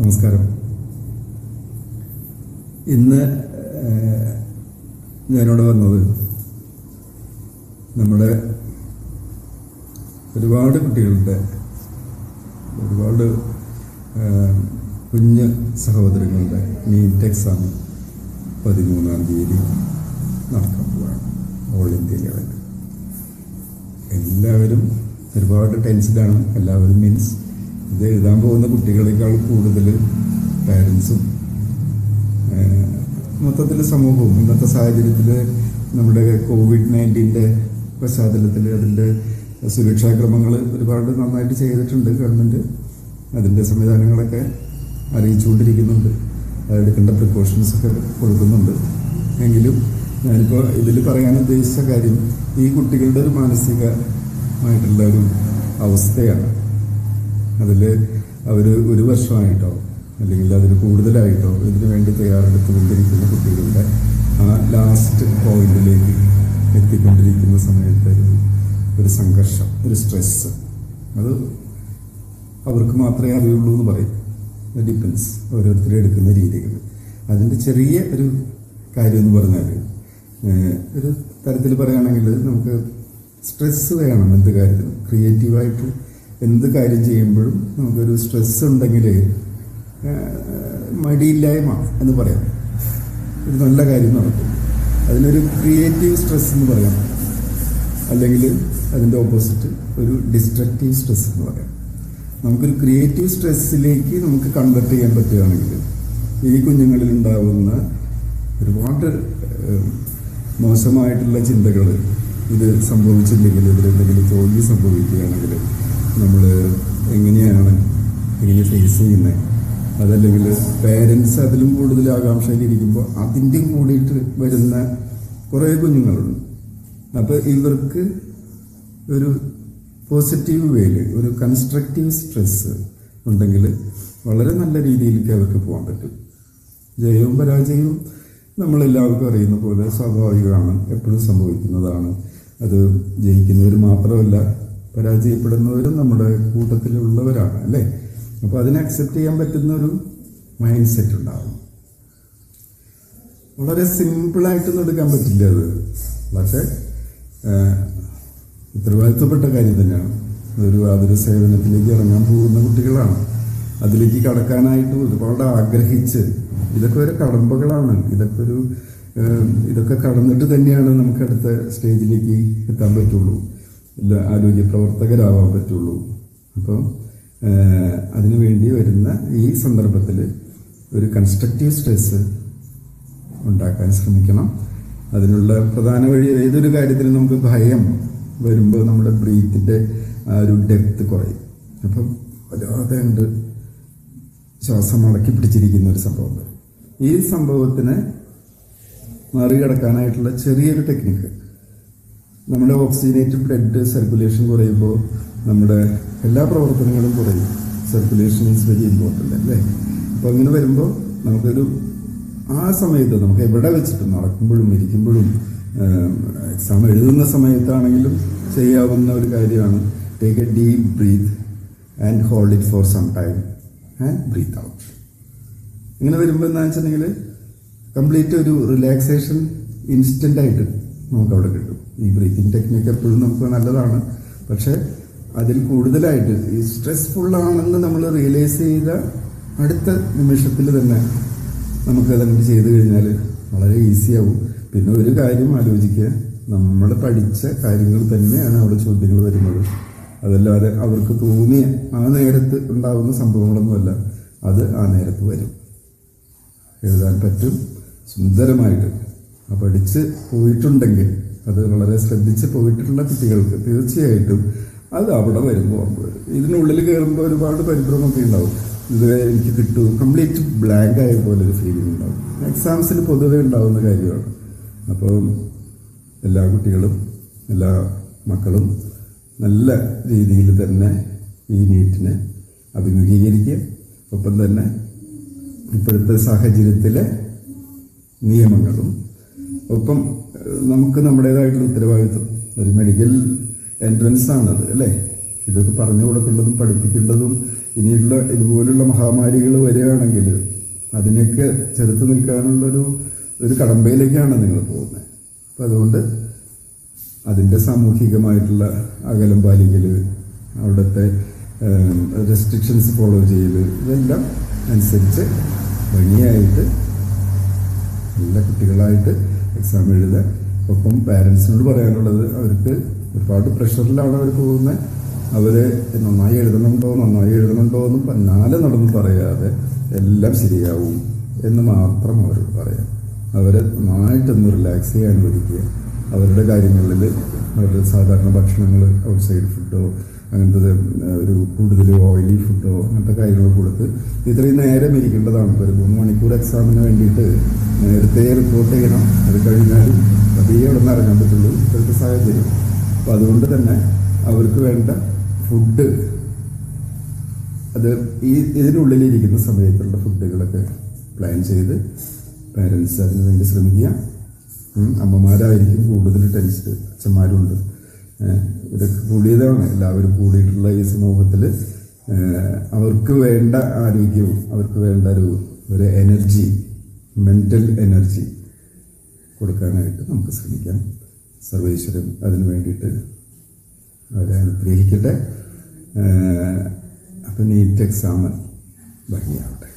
നമസ്കാരം. ഇന്ന് ഞാനിവിടെ വന്നത് നമ്മുടെ ഒരുപാട് കുട്ടികളുടെ ഒരുപാട് കുഞ്ഞ് സഹോദരങ്ങളുടെ നീറ്റ് എക്സാം പതിമൂന്നാം തീയതി നടക്കാൻ പോവാണ്. ഓൾ ഇന്ത്യ ലെവലിൽ എല്ലാവരും ഒരുപാട് ടെൻസ്ഡാണ് എല്ലാവരും മീൻസ് ഇത് എഴുതാൻ പോകുന്ന കുട്ടികളെക്കാൾ കൂടുതൽ പാരൻസും മൊത്തത്തിൽ സമൂഹവും ഇന്നത്തെ സാഹചര്യത്തിൽ നമ്മുടെ കോവിഡ് നയന്റീന്റെ പശ്ചാത്തലത്തിൽ അതിന്റെ സുരക്ഷാക്രമങ്ങൾ ഒരുപാട് നന്നായിട്ട് ചെയ്തിട്ടുണ്ട് ഗവൺമെന്റ് അതിന്റെ സംവിധാനങ്ങളൊക്കെ അറിയിച്ചുകൊണ്ടിരിക്കുന്നുണ്ട്. എടുക്കേണ്ട പ്രിക്കോഷൻസ് ഒക്കെ കൊടുക്കുന്നുണ്ട്. എങ്കിലും ഞാനിപ്പോൾ ഇതിൽ പറയാൻ ഉദ്ദേശിച്ച കാര്യം ഈ കുട്ടികളുടെ ഒരു മാനസികമായിട്ടുള്ള ഒരു അവസ്ഥയാണ്. അതിൽ അവർ ഒരു വർഷമായിട്ടോ അല്ലെങ്കിൽ അതിൽ കൂടുതലായിട്ടോ ഇതിനു വേണ്ടി തയ്യാറെടുത്തുകൊണ്ടിരിക്കുന്ന കുട്ടികളുടെ ആ ലാസ്റ്റ് പോയിന്റിലേക്ക് എത്തിക്കൊണ്ടിരിക്കുന്ന സമയത്ത് ഒരു സംഘർഷം ഒരു സ്ട്രെസ് അത് അവർക്ക് മാത്രമേ അറിയുള്ളൂ എന്ന് പറയും. ഡിപ്പെൻസ് ഓരോരുത്തരും എടുക്കുന്ന രീതികൾ. അതിന്റെ ചെറിയ ഒരു കാര്യം എന്ന് പറഞ്ഞാൽ ഒരു തരത്തിൽ പറയുകയാണെങ്കിൽ നമുക്ക് സ്ട്രെസ് വേണം എന്ത് കാര്യത്തിനും. ക്രിയേറ്റീവായിട്ട് എന്ത് കാര്യം ചെയ്യുമ്പോഴും നമുക്കൊരു സ്ട്രെസ് ഉണ്ടെങ്കിൽ മടിയില്ലായ്മ എന്ന് പറയാം. ഒരു നല്ല കാര്യം നടക്കും. അതിനൊരു ക്രിയേറ്റീവ് സ്ട്രെസ് എന്ന് പറയാം. അല്ലെങ്കിൽ അതിന്റെ ഓപ്പോസിറ്റ് ഒരു ഡിസ്ട്രക്റ്റീവ് സ്ട്രെസ് എന്ന് പറയാം. നമുക്കൊരു ക്രിയേറ്റീവ് സ്ട്രെസ്സിലേക്ക് നമുക്ക് കൺവെർട്ട് ചെയ്യാൻ പറ്റുകയാണെങ്കിൽ ഈ കുഞ്ഞുങ്ങളിൽ ഉണ്ടാകുന്ന ഒരുപാട് മോശമായിട്ടുള്ള ചിന്തകൾ ഇത് സംഭവിച്ചില്ലെങ്കിൽ ഇതിലെന്തെങ്കിലും തോൽവി സംഭവിക്കുകയാണെങ്കിൽ നമ്മൾ എങ്ങനെയാണ് എങ്ങനെ ഫേസ് ചെയ്യുന്നത് അതല്ലെങ്കിൽ പേരൻസ് അതിലും കൂടുതൽ ആകാംക്ഷയിലിരിക്കുമ്പോൾ അതിന്റെയും കൂടിയിട്ട് വരുന്ന കുറേ കുഞ്ഞുങ്ങളുണ്ട്. അപ്പോൾ ഇവർക്ക് ഒരു പോസിറ്റീവ് വേയിൽ ഒരു കൺസ്ട്രക്റ്റീവ് സ്ട്രെസ് ഉണ്ടെങ്കിൽ വളരെ നല്ല രീതിയിലേക്ക് അവർക്ക് പോകാൻ പറ്റും. ജയവും പരാജയവും നമ്മളെല്ലാവർക്കും അറിയുന്ന പോലെ സ്വാഭാവികമാണ് എപ്പോഴും സംഭവിക്കുന്നതാണ്. അത് ജയിക്കുന്നവർ മാത്രമല്ല പരാജയപ്പെടുന്നവരും നമ്മുടെ കൂട്ടത്തിലുള്ളവരാണ് അല്ലേ? അപ്പോൾ അതിനെ അക്സെപ്റ്റ് ചെയ്യാൻ പറ്റുന്ന ഒരു മൈൻഡ് സെറ്റ് ഉണ്ടാവും വളരെ സിമ്പിളായിട്ടൊന്നും എടുക്കാൻ പറ്റില്ല അത്. പക്ഷേ ഉത്തരവാദിത്തപ്പെട്ട കാര്യം തന്നെയാണ്. ഒരു അതൊരു സേവനത്തിലേക്ക് ഇറങ്ങാൻ പോകുന്ന കുട്ടികളാണ്. അതിലേക്ക് കടക്കാനായിട്ട് ഒരുപാട് ആഗ്രഹിച്ച് ഇതൊക്കെ ഒരു കടമ്പകളാണ്. ഇതൊക്കെ ഒരു ഇതൊക്കെ കടന്നിട്ട് തന്നെയാണ് നമുക്ക് അടുത്ത സ്റ്റേജിലേക്ക് എത്താൻ പറ്റുള്ളൂ. ആരോഗ്യ പ്രവർത്തകരാവാൻ പറ്റുള്ളൂ. അപ്പം അതിനുവേണ്ടി അതിനു വേണ്ടി വരുന്ന ഈ സന്ദർഭത്തിൽ ഒരു കൺസ്ട്രക്റ്റീവ് സ്ട്രെസ് ഉണ്ടാക്കാൻ ശ്രമിക്കണം. അതിനുള്ള പ്രധാന വഴി ഏതൊരു കാര്യത്തിനും നമുക്ക് ഭയം വരുമ്പോൾ നമ്മുടെ ബ്രീത്തിന്റെ ആ ഒരു ഡെപ്ത് കുറയും. അപ്പം വല്ലാതെ ഉണ്ട് ശ്വാസം അടക്കി പിടിച്ചിരിക്കുന്ന ഒരു സംഭവം ഈ സംഭവത്തിന് മറികടക്കാനായിട്ടുള്ള ചെറിയൊരു ടെക്നിക്ക് നമ്മുടെ ഓക്സിജനേറ്റഡ് ബ്ലഡ് സർക്കുലേഷൻ കുറയുമ്പോൾ നമ്മുടെ എല്ലാ പ്രവർത്തനങ്ങളും കുറയും. സർക്കുലേഷൻ ഈസ് വെരി ഇമ്പോർട്ടന്റ് അല്ലേ? അപ്പോൾ അങ്ങനെ വരുമ്പോൾ നമുക്കൊരു ആ സമയത്ത് നമുക്ക് എവിടെ വെച്ചിട്ട് നടക്കുമ്പോഴും ഇരിക്കുമ്പോഴും എക്സാം എഴുതുന്ന സമയത്താണെങ്കിലും ചെയ്യാവുന്ന ഒരു കാര്യമാണ്. Take a deep breath and hold it for some time and breathe out ഇങ്ങനെ വരുമ്പോൾ എന്താ വെച്ചിട്ടുണ്ടെങ്കിൽ കംപ്ലീറ്റ് ഒരു റിലാക്സേഷൻ ഇൻസ്റ്റന്റ് ആയിട്ട് നമുക്ക് അവിടെ കിട്ടും. ഈ ബ്രീത്തിങ് ടെക്നിക്ക് എപ്പോഴും നമുക്ക് നല്ലതാണ്. പക്ഷെ അതിൽ കൂടുതലായിട്ട് ഈ സ്ട്രെസ്ഫുൾ ആണെന്ന് നമ്മൾ റിയലൈസ് ചെയ്ത അടുത്ത നിമിഷത്തിൽ തന്നെ നമുക്ക് അതങ്ങോട്ട് ചെയ്ത് കഴിഞ്ഞാൽ വളരെ ഈസി ആവും. പിന്നെ ഒരു കാര്യം ആലോചിക്കുക. നമ്മൾ പഠിച്ച കാര്യങ്ങൾ തന്നെയാണ് അവിടെ ചോദ്യങ്ങൾ വരുന്നത്. അതല്ലാതെ അവർക്ക് തോന്നിയ ആ നേരത്ത് ഉണ്ടാകുന്ന സംഭവങ്ങളൊന്നുമല്ല. അത് ആ നേരത്ത് വരും. എഴുതാൻ പറ്റും. സുന്ദരമായിട്ട്. ആ പഠിച്ച് പോയിട്ടുണ്ടെങ്കിൽ അത് വളരെ ശ്രദ്ധിച്ച് പോയിട്ടുള്ള കുട്ടികൾക്ക് തീർച്ചയായിട്ടും അത് അവിടെ വരുമ്പോൾ ഇതിനുള്ളിൽ കയറുമ്പോൾ ഒരുപാട് പരിഭ്രമമൊക്കെ ഉണ്ടാവും. ഇത് എനിക്ക് കിട്ടും കംപ്ലീറ്റ് ബ്ലാങ്ക് ആയ പോലെ ഒരു ഫീലിംഗ് ഉണ്ടാവും. എക്സാംസിൽ പൊതുവെ ഉണ്ടാവുന്ന കാര്യമാണ്. അപ്പോൾ എല്ലാ കുട്ടികളും എല്ലാ മക്കളും നല്ല രീതിയിൽ തന്നെ ഈ നീറ്റിനെ അഭിമുഖീകരിക്കുക. ഒപ്പം തന്നെ ഇപ്പോഴത്തെ സാഹചര്യത്തിലെ നിയമങ്ങളും ഒപ്പം നമുക്ക് നമ്മുടേതായിട്ടുള്ള ഉത്തരവാദിത്വം. ഒരു മെഡിക്കൽ എൻട്രൻസ് ആണത് അല്ലേ? ഇതൊക്കെ പറഞ്ഞു കൊടുക്കേണ്ടതും പഠിപ്പിക്കേണ്ടതും ഇനിയുള്ള ഇതുപോലുള്ള മഹാമാരികൾ വരികയാണെങ്കിൽ അതിനൊക്കെ ചെറുത്ത് നിൽക്കാനുള്ളൊരു ഒരു കടമ്പയിലേക്കാണ് നിങ്ങൾ പോകുന്നത്. അപ്പം അതുകൊണ്ട് അതിന്റെ സാമൂഹികമായിട്ടുള്ള അകലം പാലിക്കൽ അവിടുത്തെ റെസ്ട്രിക്ഷൻസ് ഫോളോ ചെയ്യൽ ഇതെല്ലാം അനുസരിച്ച് ഭംഗിയായിട്ട് നല്ല കുട്ടികളായിട്ട് എക്സാം എഴുതുക ഒപ്പം പാരൻസിനോട് പറയാനുള്ളത് അവർക്ക് ഒരുപാട് പ്രഷറിലാണ് അവർ പോകുന്നത് അവർ നന്നായി എഴുതണുണ്ടോ നന്നായി എഴുതണുണ്ടോ എന്ന് പന്നാലെ നടന്ന് പറയാതെ എല്ലാം ശരിയാവും എന്ന് മാത്രം അവരോട് പറയാം. അവരെ നന്നായിട്ടൊന്ന് റിലാക്സ് ചെയ്യാൻ അനുവദിക്കുക. അവരുടെ കാര്യങ്ങളിൽ അവരുടെ സാധാരണ ഭക്ഷണങ്ങൾ ഔട്ട്സൈഡ് ഫുഡോ അങ്ങനത്തെ ഒരു കൂടുതൽ ഓയിലി ഫുഡോ അങ്ങനത്തെ കാര്യങ്ങൾ കൊടുത്ത് ഇത്രയും നേരം ഇരിക്കേണ്ടതാണ്. ഒരു മൂന്ന് മണിക്കൂർ എക്സാമിന് വേണ്ടിയിട്ട് നേരത്തെ റിപ്പോർട്ട് ചെയ്യണം. അത് കഴിഞ്ഞാലും പതിയെ അവിടെ നിന്ന് ഇറങ്ങാൻ പറ്റുള്ളൂ. ഇപ്പോഴത്തെ സാഹചര്യം. അപ്പോൾ അതുകൊണ്ട് തന്നെ അവർക്ക് വേണ്ട ഫുഡ് അത് ഈ ഇതിനുള്ളിലിരിക്കുന്ന സമയത്തുള്ള ഫുഡുകളൊക്കെ പ്ലാൻ ചെയ്ത് പാരൻസ് അതിന് വേണ്ടി ശ്രമിക്കുക. അമ്മമാരായിരിക്കും കൂടുതൽ ടെൻഷൻ അച്ഛന്മാരുണ്ട്. ഇതൊക്കെ കൂടിയതാണ്. എല്ലാവരും കൂടിയിട്ടുള്ള ഈ സമൂഹത്തിൽ അവർക്ക് വേണ്ട ആരോഗ്യവും അവർക്ക് വേണ്ട ഒരു ഒരു എനർജി മെന്റൽ എനർജി കൊടുക്കാനായിട്ട് നമുക്ക് ശ്രമിക്കാം. സർവേശ്വരൻ അതിന് വേണ്ടിയിട്ട് അവരെ അനുഗ്രഹിക്കട്ടെ. അപ്പം നീറ്റ് എക്സാം ഭംഗിയാവട്ടെ